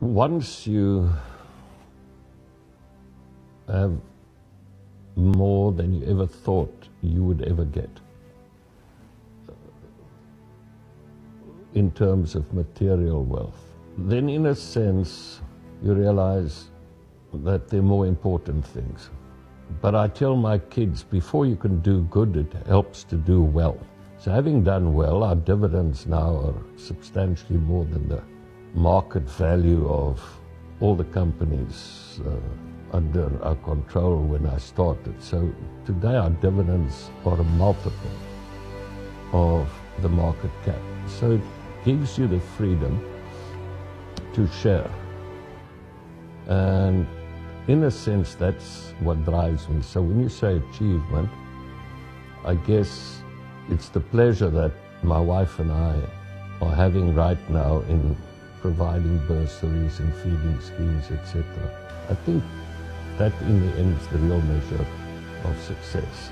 Once you have more than you ever thought you would ever get in terms of material wealth, then in a sense you realize that there are more important things. But I tell my kids before you can do good, it helps to do well. So, having done well, our dividends now are substantially more than the market value of all the companies uh, under our control when I started. So, today our dividends are a multiple of the market cap. So, it gives you the freedom to share. And in a sense, that's what drives me. So when you say achievement, I guess it's the pleasure that my wife and I are having right now in providing bursaries and feeding schemes, etc. I think that in the end is the real measure of success.